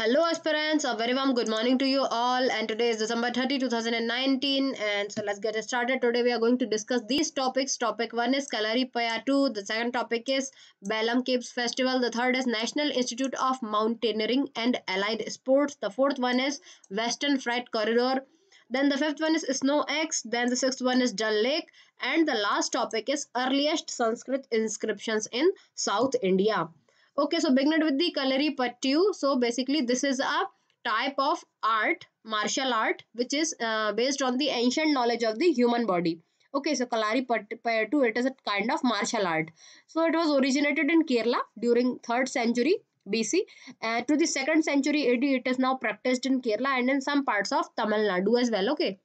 Hello aspirants, a very warm good morning to you all. And today is December 30, 2019 and so let's get started. Today we are going to discuss these topics. Topic 1 is Kalari Payattu, the second topic is Belum Caves Festival, the third is National Institute of Mountaineering and Allied Sports, the fourth one is Western Freight Corridor, then the fifth one is SnowEx, then the sixth one is Dal Lake. And the last topic is earliest Sanskrit inscriptions in South India. Okay, so beginning with the Kalari Pattu. So basically this is a type of art, martial art, which is uh, based on the ancient knowledge of the human body. Okay, so Kalari Pattu, it is a kind of martial art. So it was originated in Kerala during 3rd century BC. Uh, to the 2nd century AD, it is now practiced in Kerala and in some parts of Tamil Nadu as well. Okay.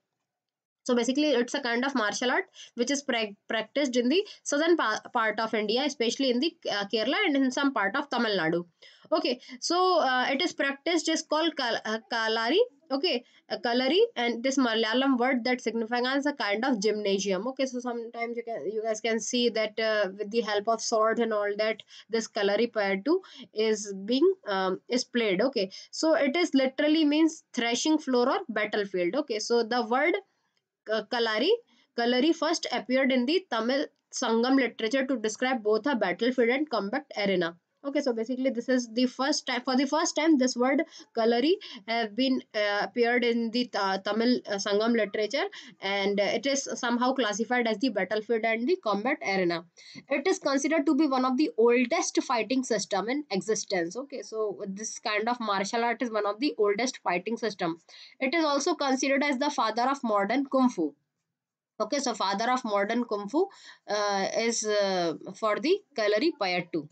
So basically, it's a kind of martial art which is pra practiced in the southern pa part of India, especially in the uh, Kerala and in some part of Tamil Nadu. Okay, so uh, it is practiced is called kal uh, Kalari. Okay, uh, Kalari and this Malayalam word that signifies a kind of gymnasium. Okay, so sometimes you can you guys can see that uh, with the help of swords and all that this Kalari Payattu is being um, is played. Okay, so it is literally means threshing floor or battlefield. Okay, so the word Kalari. Kalari first appeared in the Tamil Sangam literature to describe both a battlefield and combat arena. Okay, so basically this is the first time, for the first time this word Kalari have been uh, appeared in the uh, Tamil uh, Sangam literature and it is somehow classified as the battlefield and the combat arena. It is considered to be one of the oldest fighting system in existence. Okay, so this kind of martial art is one of the oldest fighting system. It is also considered as the father of modern Kung Fu okay so father of modern kung fu uh, is uh, for the kalari payattu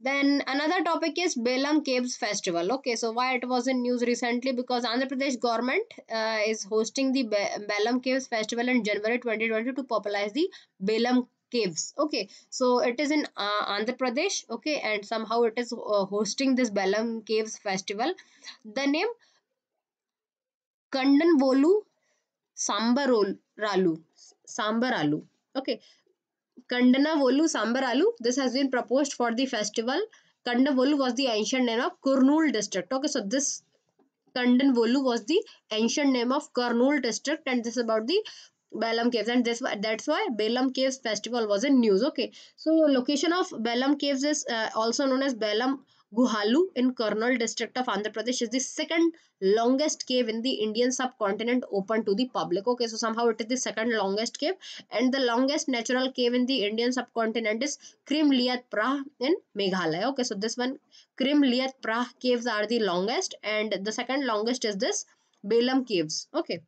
then another topic is Belum Caves Festival. Okay, so why it was in news recently? Because Andhra Pradesh government uh, is hosting the Be Belum Caves Festival in January 2020 to popularize the Belum Caves. Okay, so it is in uh, Andhra Pradesh. Okay, and somehow it is uh, hosting this Belum Caves Festival. The name Kandanavolu Sambaralu. Sambaralu. Okay, Kandanavolu Sambaralu. This has been proposed for the festival. Kandanavolu was the ancient name of Kurnool district. Okay, so this Kandanavolu was the ancient name of Kurnool district and this is about the Belum Caves and this that's why Belum Caves festival was in news. Okay, so location of Belum Caves is uh, also known as Belum Guhalu in Kurnool district of Andhra Pradesh is the second longest cave in the Indian subcontinent open to the public. Okay, so somehow it is the second longest cave and the longest natural cave in the Indian subcontinent is Krim Liat Prah in Meghalaya. Okay, so this one Krim Liat Prah caves are the longest and the second longest is this Belem caves. Okay.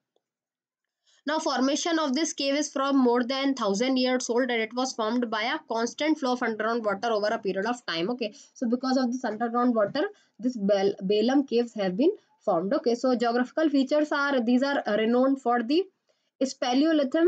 Now formation of this cave is from more than 1000 years old and it was formed by a constant flow of underground water over a period of time. Okay. So because of this underground water, this Bel Belum caves have been formed. Okay. So geographical features are, these are renowned for the speleolithium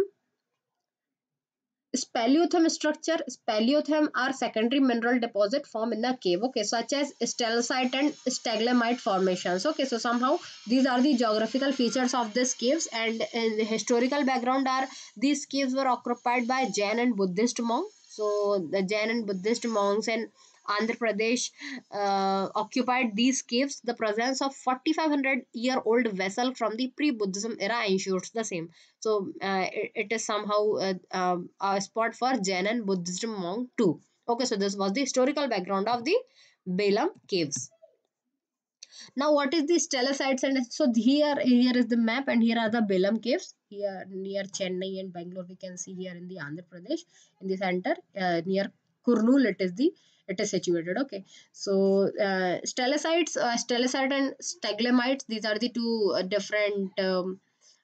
Speleothem structure, speleothem are secondary mineral deposit formed in the cave, okay, such as stalactite and stalagmite formations, okay, so somehow these are the geographical features of these caves and in the historical background are these caves were occupied by Jain and Buddhist monks, so the Jain and Buddhist monks and Andhra Pradesh uh, occupied these caves, the presence of 4500 year old vessel from the pre-Buddhism era ensures the same. So uh, it, it is somehow uh, um, a spot for Jain and Buddhism monk too. Okay, so this was the historical background of the Belum caves. Now, what is the stalactites? And so here, here is the map, and here are the Belum caves. Here near Chennai and Bangalore, we can see here in the Andhra Pradesh in the center uh, near Kurnool. It is the it is situated okay. So uh, stalactites uh, stalactite and stalagmites these are the two uh, different um,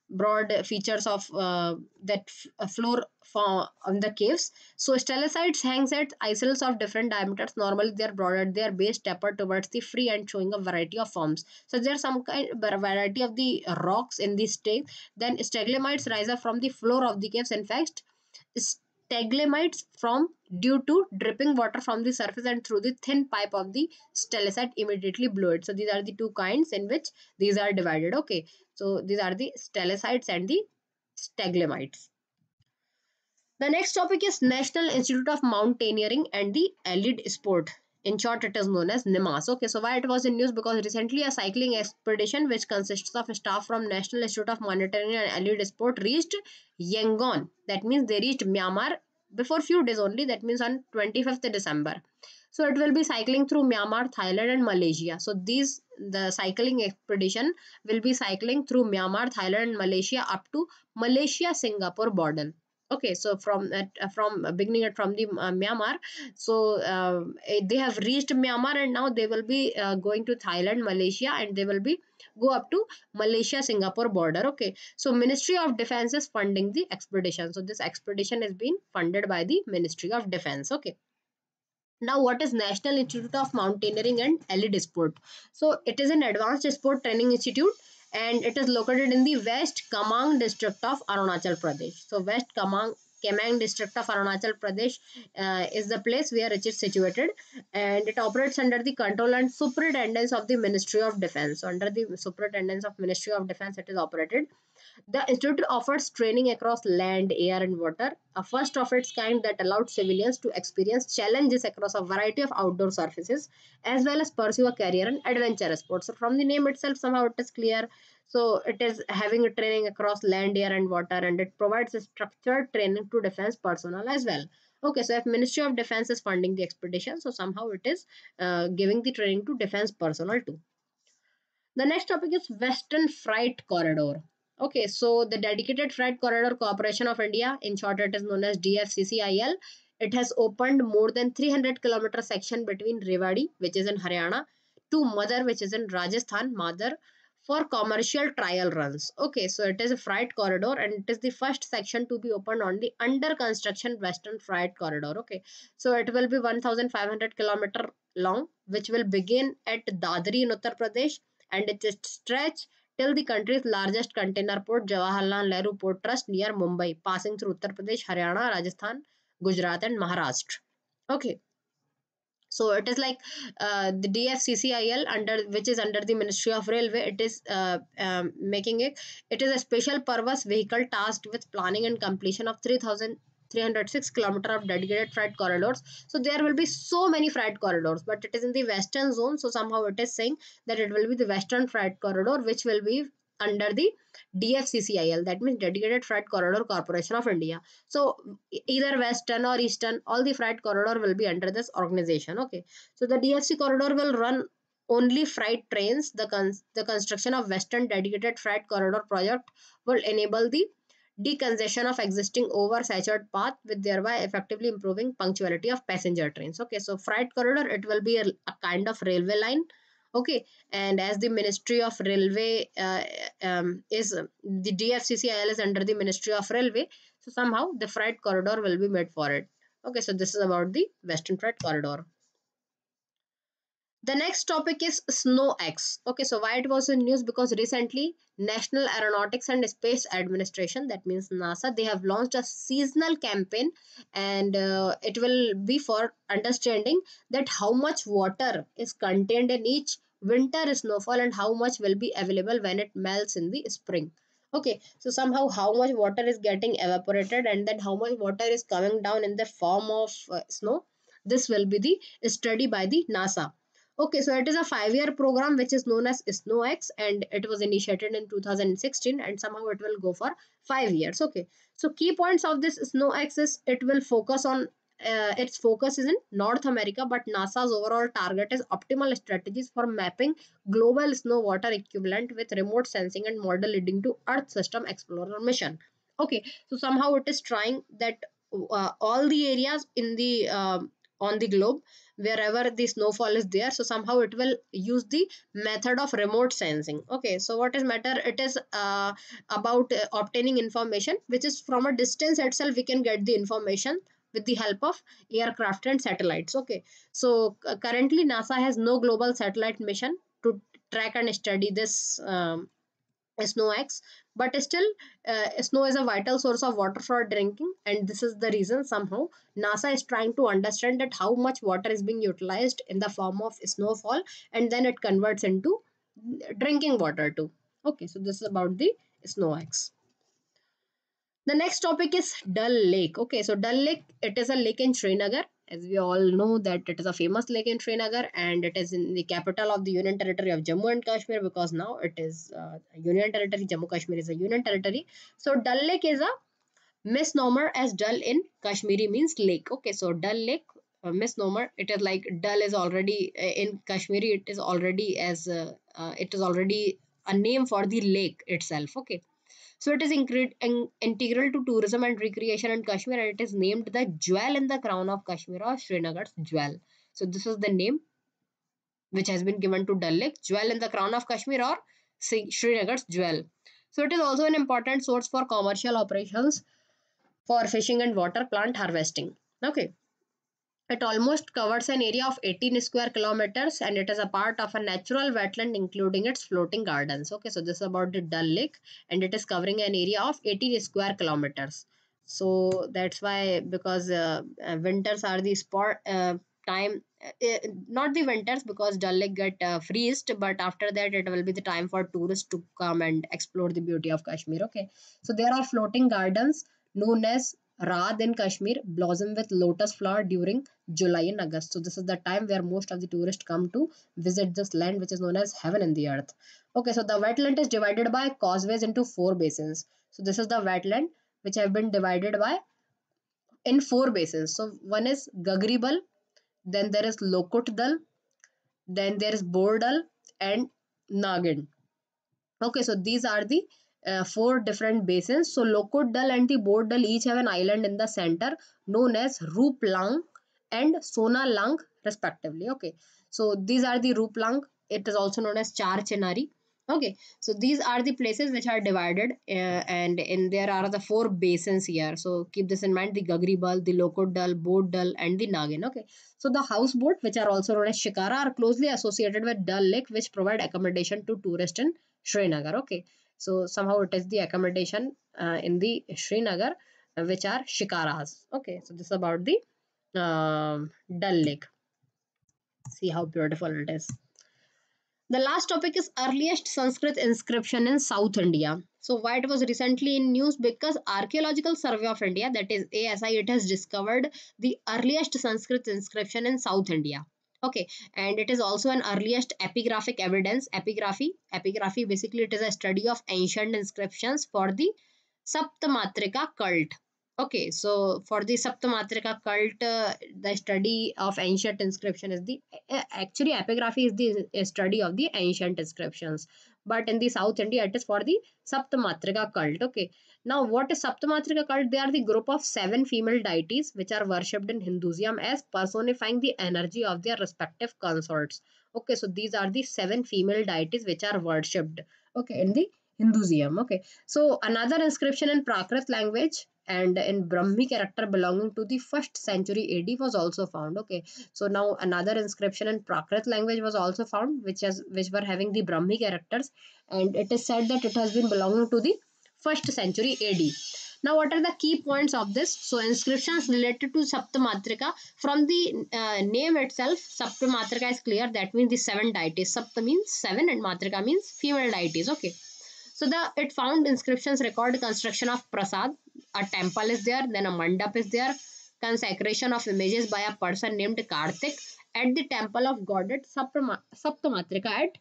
broad features of uh, that uh, floor on the caves. So stalactites hangs at isles of different diameters. Normally they are broad at their base tapered towards the free and showing a variety of forms. So there are some kind variety of the rocks in this state. Then stalagmites rise up from the floor of the caves. In fact stalagmites from due to dripping water from the surface and through the thin pipe of the stalactite immediately below it. So these are the two kinds in which these are divided. Okay. So these are the stalactites and the stalagmites. The next topic is National Institute of Mountaineering and the Allied Sport. In short, it is known as NIMAS. Okay, so why it was in news? Because recently a cycling expedition which consists of staff from National Institute of Mountaineering and Allied Sport reached Yangon. That means they reached Myanmar before few days only. That means on 25th December. So it will be cycling through Myanmar, Thailand and Malaysia. So these, the cycling expedition will be cycling through Myanmar, Thailand and Malaysia up to Malaysia-Singapore border okay so from that uh, from uh, beginning it from the uh, myanmar so uh, they have reached myanmar and now they will be uh, going to thailand malaysia and they will be go up to malaysia singapore border okay? So ministry of defense is funding the expedition. So this expedition is being funded by the ministry of defense okay? Now what is national institute of mountaineering and allied sport? So it is an advanced sport training institute and it is located in the West Kameng district of Arunachal Pradesh. So West Kameng Kameng district of Arunachal Pradesh uh, is the place where it is situated and it operates under the control and superintendence of the Ministry of Defense. So under the superintendence of Ministry of Defense it is operated the institute offers training across land, air, and water, a first of its kind that allowed civilians to experience challenges across a variety of outdoor surfaces, as well as pursue a career in adventure sports. So, from the name itself, somehow it is clear. So, it is having a training across land, air, and water, and it provides a structured training to defense personnel as well. Okay, so if Ministry of Defense is funding the expedition, so somehow it is uh, giving the training to defense personnel too. The next topic is Western Freight Corridor. Okay, so the Dedicated Freight Corridor Corporation of India, in short it is known as DFCCIL, it has opened more than 300 kilometer section between Rewari, which is in Haryana, to Madar, which is in Rajasthan, Madar, for commercial trial runs. Okay, so it is a freight corridor and it is the first section to be opened on the under construction Western Freight Corridor. Okay, so it will be 1500 kilometer long, which will begin at Dadri in Uttar Pradesh and it is stretch till the country's largest container port, Jawaharlal Nehru Port Trust near Mumbai, passing through Uttar Pradesh, Haryana, Rajasthan, Gujarat and Maharashtra. Okay. So it is like uh, the DFCCIL under which is under the Ministry of Railway. It is uh, um, making it. It is a special purpose vehicle tasked with planning and completion of 3,000 306 kilometer of dedicated freight corridors so there will be so many freight corridors but it is in the western zone so somehow it is saying that it will be the western freight corridor which will be under the DFCCIL that means Dedicated Freight Corridor Corporation of India. So either western or eastern all the freight corridor will be under this organization okay. So the DFC corridor will run only freight trains. The, con the construction of western dedicated freight corridor project will enable the decongestion of existing oversaturated path with thereby effectively improving punctuality of passenger trains. Okay so freight corridor it will be a, a kind of railway line. Okay and as the ministry of railway uh, um, is the dfccil is under the ministry of railway so somehow the freight corridor will be made for it. Okay so this is about the western freight corridor the next topic is SnowEx. Okay, so why it was in news? Because recently National Aeronautics and Space Administration, that means NASA, they have launched a seasonal campaign and uh, it will be for understanding that how much water is contained in each winter snowfall and how much will be available when it melts in the spring okay so somehow how much water is getting evaporated and then how much water is coming down in the form of uh, snow this will be the study by the nasa Okay, so it is a five-year program which is known as SnowEx and it was initiated in 2016 and somehow it will go for five years. Okay, so key points of this SnowEx is it will focus on uh, its focus is in North America, but NASA's overall target is optimal strategies for mapping global snow water equivalent with remote sensing and model leading to Earth System Explorer mission. Okay, so somehow it is trying that uh, all the areas in the uh, on the globe wherever the snowfall is there so somehow it will use the method of remote sensing. Okay so what is matter? It is uh, about uh, obtaining information which is from a distance itself we can get the information with the help of aircraft and satellites. Okay so uh, currently nasa has no global satellite mission to track and study this um, SnowEx but still uh, snow is a vital source of water for drinking and this is the reason somehow nasa is trying to understand that how much water is being utilized in the form of snowfall and then it converts into drinking water too. Okay so this is about the SnowEx the next topic is Dal Lake. Okay, so Dal Lake, it is a lake in Srinagar as we all know that it is a famous lake in Srinagar and it is in the capital of the Union Territory of Jammu and Kashmir because now it is uh, Union Territory. Jammu Kashmir is a Union Territory. So Dal Lake is a misnomer as Dal in Kashmiri means lake. Okay, so Dal Lake uh, misnomer. It is like Dal is already uh, in Kashmiri. It is already as uh, it is already a name for the lake itself. Okay. So it is integral to tourism and recreation in Kashmir and it is named the jewel in the crown of Kashmir or Srinagar's jewel. So this is the name which has been given to Dal Lake, jewel in the crown of Kashmir or Srinagar's jewel. So it is also an important source for commercial operations for fishing and water plant harvesting. Okay. It almost covers an area of 18 square kilometers and it is a part of a natural wetland including its floating gardens. Okay, so this is about the Dal Lake and it is covering an area of 18 square kilometers. So that's why because uh, uh, winters are the spot uh, time uh, not the winters because Dal Lake get uh, freezed but after that it will be the time for tourists to come and explore the beauty of Kashmir okay so there are floating gardens known as Raad in Kashmir blossom with lotus flower during July and August. So this is the time where most of the tourists come to visit this land which is known as heaven in the earth. Okay, so the wetland is divided by causeways into four basins. So this is the wetland which have been divided by in four basins. So one is Gagribal, then there is Lokut Dal, then there is Bordal and Nagin. Okay, so these are the uh, four different basins. So Lokut Dal and the Bord Dal each have an island in the center known as Ruplang and Sona Lang respectively. Okay. So these are the Ruplang. It is also known as Char Chenari. Okay. So these are the places which are divided uh, and in there are the four basins here. So keep this in mind the Gagribal, the Lokut Dal, Bord Dal and the Nagin. Okay. So the houseboat which are also known as Shikara are closely associated with Dal Lake which provide accommodation to tourists in Srinagar. Okay. So somehow it is the accommodation uh, in the Srinagar uh, which are shikaras. Okay, so this is about the um, Dal Lake. See how beautiful it is. The last topic is earliest Sanskrit inscription in South India. So why it was recently in news because Archaeological Survey of India that is ASI it has discovered the earliest Sanskrit inscription in South India okay and it is also an earliest epigraphic evidence. Epigraphy epigraphy basically it is a study of ancient inscriptions for the saptamatrika cult. Okay so for the saptamatrika cult uh, the study of ancient inscription is the actually epigraphy is the study of the ancient inscriptions. But in the south india it is for the saptamatrika cult. Okay now, what is Saptamatrika cult? They are the group of seven female deities which are worshipped in Hinduism as personifying the energy of their respective consorts. Okay, so these are the seven female deities which are worshipped. Okay, in the Hinduism. Okay, so another inscription in Prakrit language and in Brahmi character belonging to the first century AD was also found. Okay, so now another inscription in Prakrit language was also found, which has which were having the Brahmi characters, and it is said that it has been belonging to the first century AD. Now, what are the key points of this? So, inscriptions related to Saptamatrika. From the uh, name itself, Saptamatrika is clear. That means the seven deities. Sapta means seven and Matrika means female deities. Okay. So, the it found inscriptions record construction of Prasad. A temple is there. Then a mandap is there. Consecration of images by a person named Kartik at the temple of goddess Saptamatrika at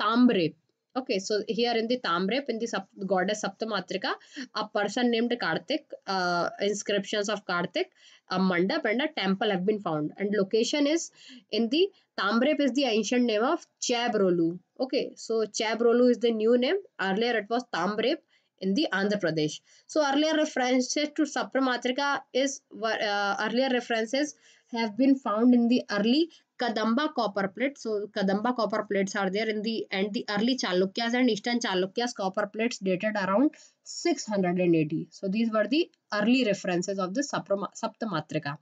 Tambre. Okay, so here in the Tamrep, in the Sap goddess Saptamatrika, a person named Kartik, uh, inscriptions of Kartik, a mandap and a temple have been found. And location is in the Tamrep is the ancient name of Chebrolu. Okay, so Chebrolu is the new name. Earlier it was Tamrep in the Andhra Pradesh. So earlier references to Saptamatrika is uh, earlier references have been found in the early Kadamba copper plates. So Kadamba copper plates are there in the and the early Chalukyas and Eastern Chalukyas copper plates dated around 680. So these were the early references of the Saptamatrika.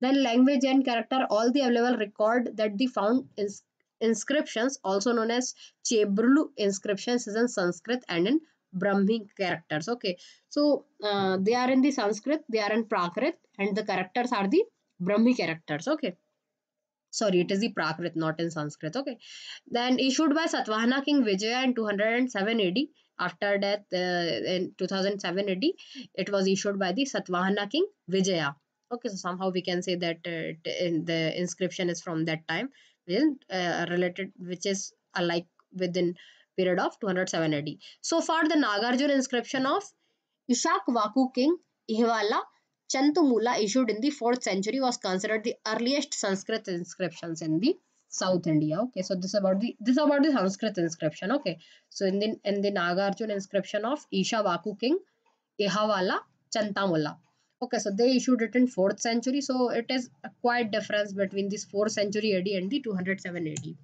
Then language and character, all the available record that the found ins inscriptions, also known as Chebrulu inscriptions, is in Sanskrit and in Brahmi characters. Okay, so uh, they are in the Sanskrit, they are in Prakrit, and the characters are the Brahmi characters. Okay sorry it is the prakrit not in sanskrit okay then issued by satvahana king vijaya in 207 ad after death uh, in 2007 ad it was issued by the satvahana king vijaya okay so somehow we can say that uh, in the inscription is from that time uh, related which is alike within period of 207 AD. So far the Nagarjuna inscription of Ishakvaku king Ihwala Chantumula issued in the 4th century was considered the earliest Sanskrit inscriptions in the South India. Okay, so this about the this about the Sanskrit inscription. Okay, so in the in the Nagarjuna inscription of Ishavaku king Ihawala Chantamula. Okay, so they issued it in 4th century. So it is a quite difference between this 4th century AD and the 207 AD.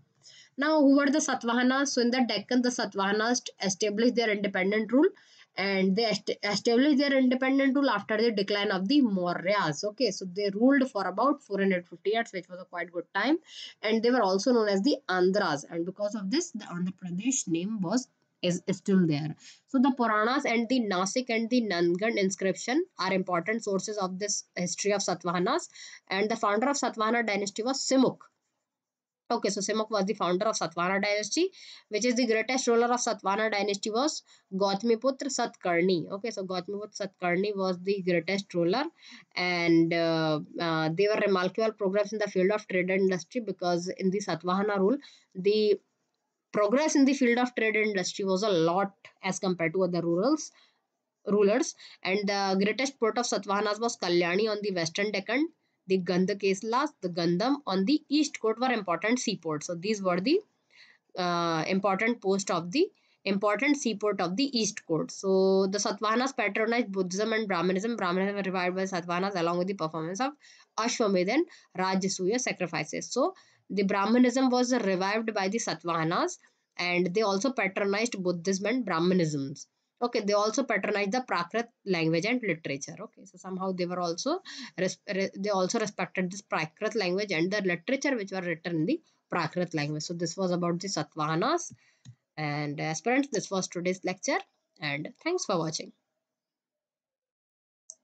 Now, who were the Satavahanas? So in the Deccan, the Satavahanas established their independent rule and they established their independent rule after the decline of the Mauryas. Okay, so they ruled for about 450 years, which was a quite good time. And they were also known as the Andhras. And because of this, the Andhra Pradesh name was is, still there. So the Puranas and the Nasik and the Nandgand inscription are important sources of this history of Satavahanas. And the founder of Satvahana dynasty was Simukh. Okay, so Simukh was the founder of Satvana dynasty, which is the greatest ruler of Satvana dynasty was Gautamiputra Satkarni. Okay, so Gautamiputra Satkarni was the greatest ruler and uh, uh, they were remarkable progress in the field of trade and industry because in the Satvahana rule, the progress in the field of trade and industry was a lot as compared to other rurals rulers and the greatest port of Satvahanas was Kalyani on the western Deccan the Gandhakeslas, the Gandham on the east coast were important seaports. So these were the uh, important post of the important seaport of the east coast. So the Satvahanas patronized Buddhism and Brahmanism. Brahmanism were revived by Satvahanas along with the performance of Ashwamedh and Rajasuya sacrifices. So the Brahmanism was revived by the Satvahanas and they also patronized Buddhism and Brahmanisms okay they also patronized the prakrit language and literature. Okay so somehow they were also they also respected this prakrit language and the literature which were written in the prakrit language. So this was about the satvahanas. And uh, aspirants this was today's lecture. And thanks for watching